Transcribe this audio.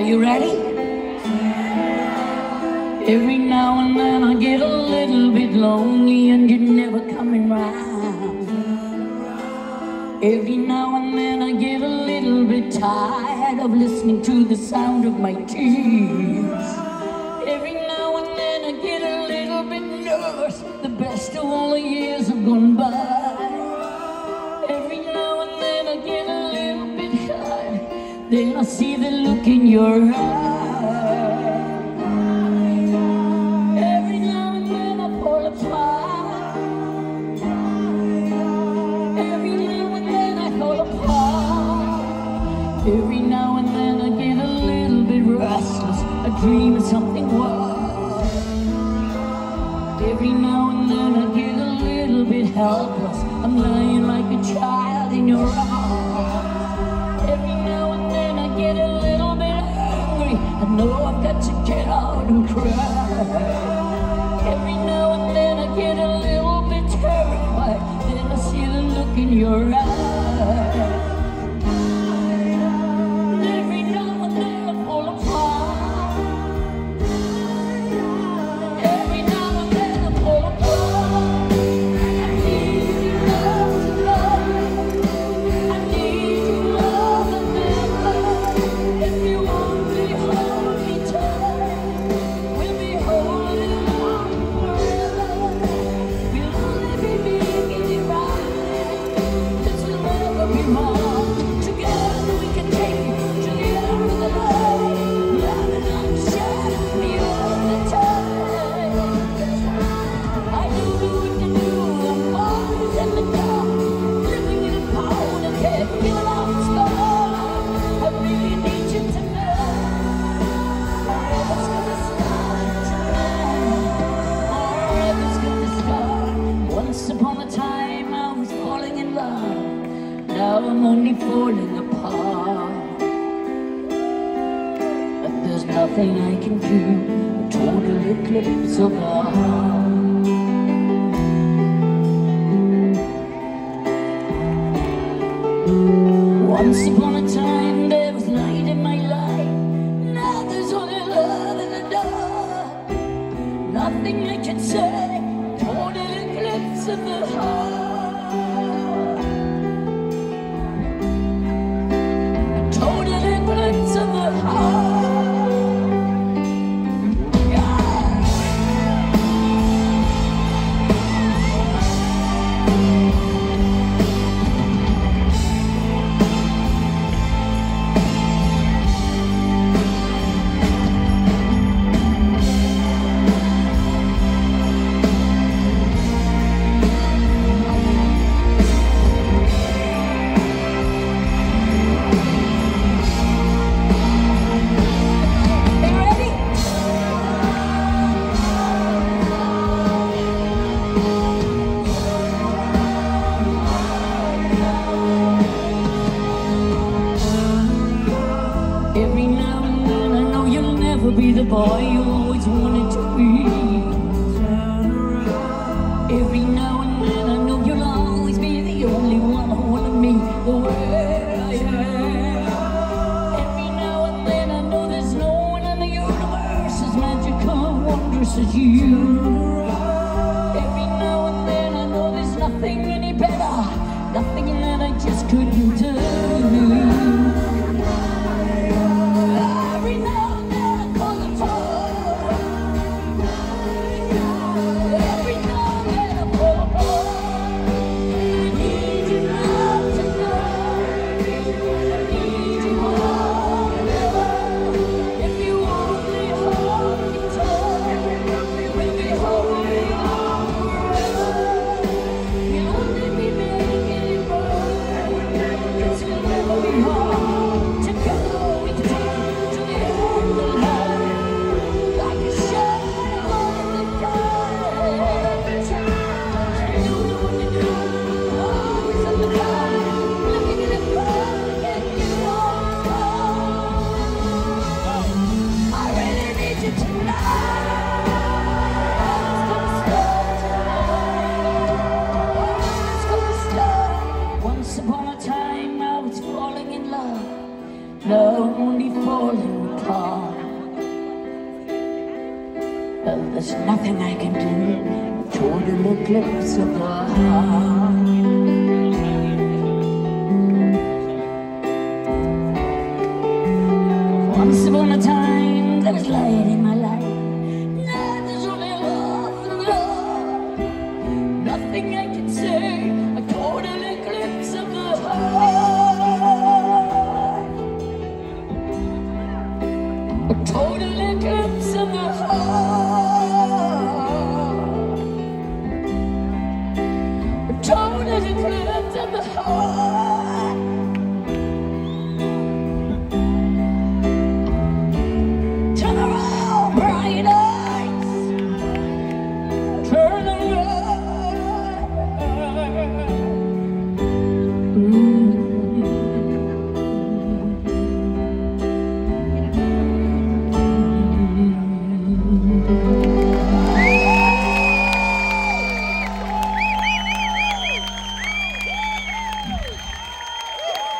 Are you ready? Every now and then I get a little bit lonely and you're never coming round. Every now and then I get a little bit tired of listening to the sound of my tears. Then I see the look in your eyes. Every now and then I fall apart. Every now and then I fall apart. Every now and then I get a little bit restless. I dream of something worse. Every now and then I get a little bit helpless. I'm lying like a child to get out and cry. Every now and then I get a little bit terrified. Then I see the look in your eyes. Now I'm only falling apart. But there's nothing I can do. A total eclipse of the heart. Once upon a you'll be the boy you always wanted to be. Every now and then I know you'll always be the only one me the way I. Every now and then I know there's no one in the universe as magical, wondrous as you. Well, there's nothing I can do toward the eclipse of the heart. Once upon a time, there was light in my shoulders it hands and the heart.